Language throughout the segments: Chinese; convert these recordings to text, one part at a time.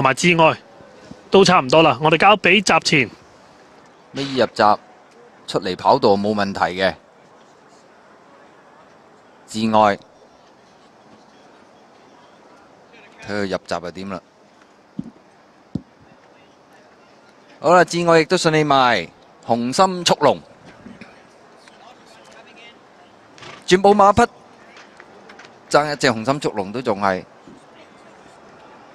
同埋至愛都差唔多啦。我哋交俾集前，尾二入閘出嚟跑道冇問題嘅，至愛睇佢入閘係點啦。好啦，至愛亦都順利埋，紅心速龍，轉寶馬匹爭一隻紅心速龍都仲係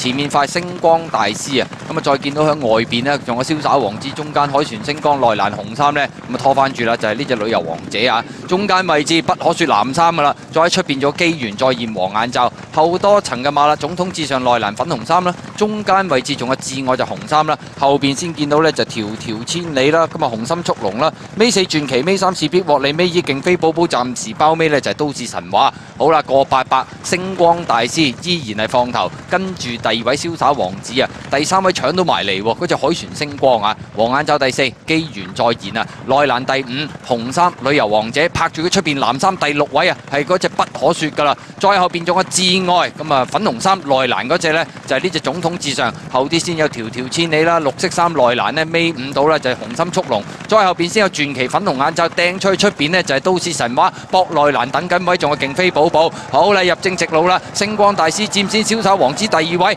前面塊星光大師啊，咁啊再見到喺外邊呢，仲有瀟灑王子，中間海船星光內欄紅衫呢，咁啊拖翻住啦，就係呢只旅遊王者啊，中間位置不可説藍衫噶啦，再喺出邊咗機緣再現黃眼罩，後多層嘅馬啦，總統至上內欄粉紅衫啦，中間位置仲有至愛就紅衫啦，後邊先見到呢就條條千里啦，咁啊紅心速龍啦，尾四傳奇，尾三是必獲利，尾二勁飛寶寶暫時包尾呢就係都市神話，好啦過八百。星光大師依然係放頭，跟住第第二位潇洒王子啊，第三位搶到埋嚟喎，嗰隻海船星光啊，黃眼罩第四，機緣再现啊，內欄第五，紅衫旅遊王者拍住佢出邊藍衫第六位啊，係嗰隻不可说噶啦，再後邊仲有至愛，咁啊粉紅衫內欄嗰隻呢，就係呢隻總統至上，後啲先有條條千里啦，綠色衫內欄呢，尾五到啦就係紅心速龍，再後邊先有傳奇粉紅眼罩掟出去出边呢，就係都市神話，博內欄等緊位仲有勁飛寶寶，好啦入正直路啦，星光大師佔先潇洒王子第二位，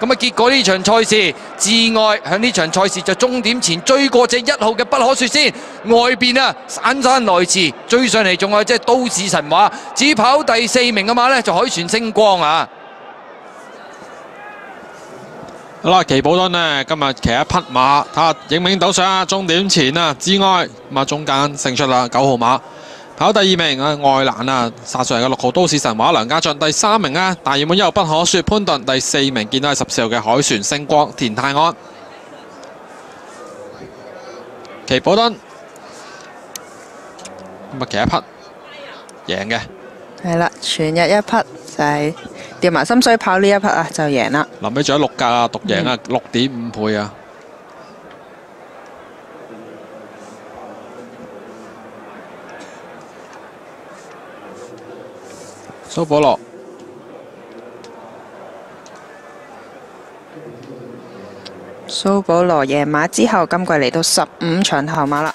咁啊，結果呢場賽事，至愛喺呢場賽事就終點前追過隻一號嘅不可説先，外邊啊姍姍來遲，追上嚟仲有隻都市神話，只跑第四名嘅馬呢，就海船星光啊！好啦，奇寶敦呢，今日騎一匹馬，睇下影唔影到相啊！終點前啊，至愛咁啊，中間勝出啦，九號馬。跑第二名啊，外欄啊，殺上嚟嘅六號都市神話梁家俊，第三名啊，大熱門一號不可説潘頓，第四名見到係十四號嘅海船星光田泰安，奇寶敦咁啊，騎一匹贏嘅，係啦，全日一匹就係掉埋心水跑呢一匹啊，就贏啦。臨尾仲有六架啊，獨贏啊，六點五倍啊！苏保罗苏保罗夜马之后今季嚟到十五场头马啦。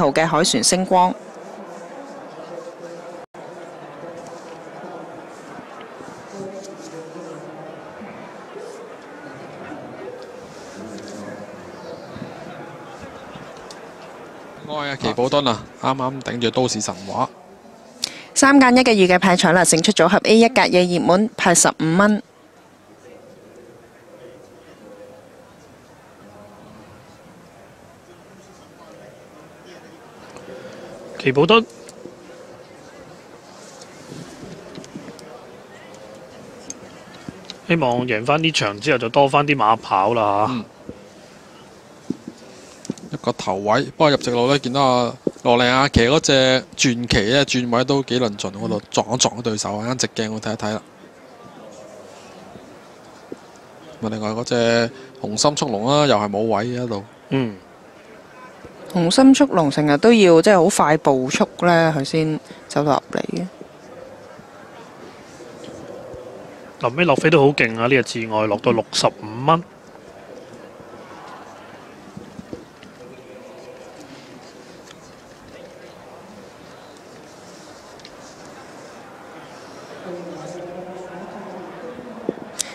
號嘅海船星光。愛啊，奇寶敦啊，啱啱頂住都市神話。三間一嘅預計派彩啦，勝出組合 A 一格嘢熱門派十五蚊。奇普敦希望贏翻呢場之後就多翻啲馬跑啦嚇。嗯一個頭位，不過入直路呢，見到阿羅利亞騎嗰隻傳奇咧，轉位都幾論盡，嗰度撞一撞對手，啱直鏡我睇一睇啦。咁啊，另外嗰隻紅心速龍啦，又係冇位嘅喺度。嗯，紅心速龍成日都要即係好快步速呢，佢先走到入嚟嘅。臨尾落飛都好勁啊！呢個至外落到六十五蚊。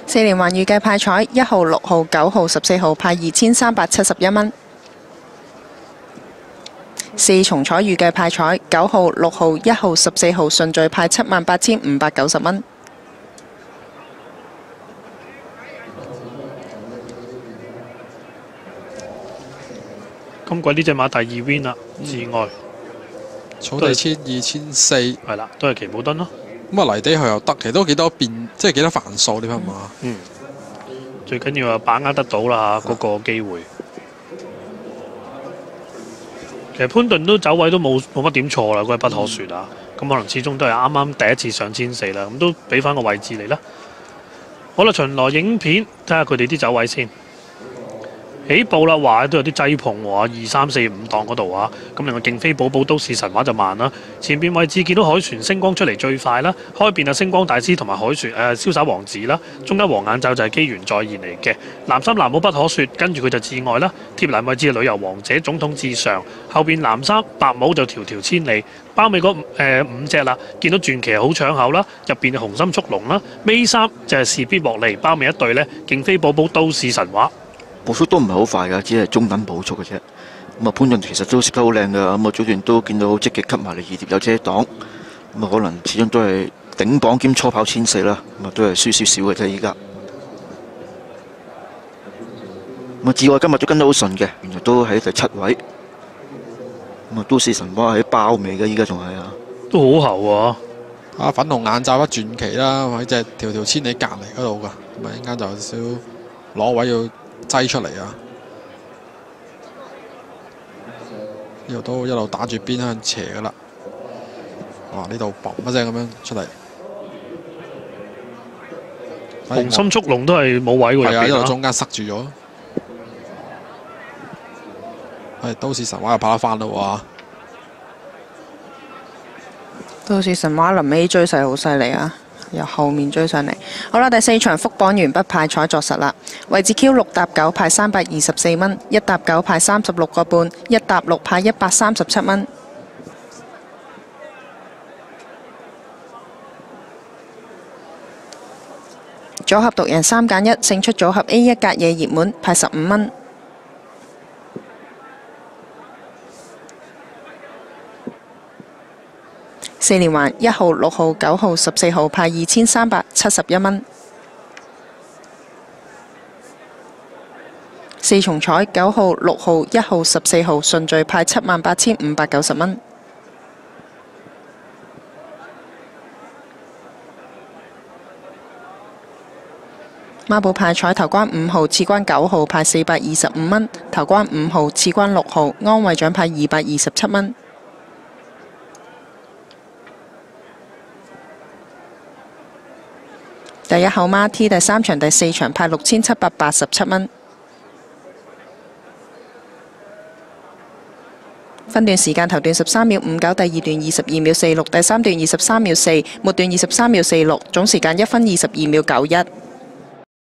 四連環預計派彩一號、六號、九號、十四號派二千三百七十一蚊。四重彩預計派彩九號、六號、一號、十四號順序派七萬八千五百九十蚊。今季呢只馬第二 win 啦，意外草地千二千四，咁係啦，都係奇寶敦咯。咁啊泥地佢又得，其實都幾多變，即係幾多繁數呢匹馬。嗯，最緊要啊把握得到啦嗰個機會。其實潘頓都走位都冇冇乜點錯啦，嗰個不可説啊。咁、可能始終都係啱啱第一次上千四啦，咁都俾翻個位置你啦。好啦，巡邏影片睇下佢哋啲走位先。起步啦，話都有啲擠碰喎，二三四五檔嗰度啊。咁另外勁飛寶寶都市神話就慢啦。前邊位置見到海船星光出嚟最快啦，開邊啊星光大師同埋海船誒、呃、瀟灑王子啦，中間黃眼罩就係機緣再現嚟嘅。藍衫藍帽不可説，跟住佢就至愛啦。貼欄位置旅遊王者總統至上，後邊藍衫白帽就條條千里。包尾嗰五、呃、五隻啦，見到傳奇好搶口啦，入邊紅心速龍啦，尾三就係事必獲利，包尾一對呢，勁飛寶寶都市神話。步速都唔係好快㗎，只係中等步速嘅啫。咁啊，潘頓其實都識得好靚㗎，咁啊早段都見到好積極吸埋嚟二碟有遮擋，咁啊可能始終都係頂榜兼初跑千四啦，咁啊都係輸少少嘅啫依家。咁啊，志愛今日都跟得好順嘅，原來都喺第七位。咁啊，都市神話喺包尾嘅，依家仲係啊。都好厚啊！啊，粉紅眼罩一傳奇啦，喺只條條千里隔離嗰度㗎，咁啊一陣間就有少攞位要擠出嚟啊！呢度都一路打住邊向斜噶啦。哇！呢度嘣一聲咁樣出嚟，紅心速龍都係冇位喎入係啊，一路中間塞住咗。係都市神話又跑得翻啦喎！都市神話臨尾追勢好犀利啊！由後面追上嚟。好啦，第四場復榜完不派彩作實啦。位置 Q 六搭九派三百二十四蚊，一搭九派三十六個半，一搭六派一百三十七蚊。組合獨贏三揀一，勝出組合 A 一格嘢熱門派十五蚊。四連環一號、六號、九號、十四號派二千三百七十一蚊。四重彩九號、六號、一號、十四號順序派七萬八千五百九十蚊。孖寶派彩頭關五號、次關九號派四百二十五蚊，頭關五號、次關六號，安慰獎派二百二十七蚊。第一號孖 T 第三場、第四場派六千七百八十七蚊。分段時間頭段十三秒五九，第二段二十二秒四六，第三段二十三秒四，末段二十三秒四六，總時間一分二十二秒九一。